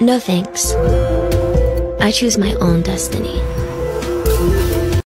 No thanks. I choose my own destiny.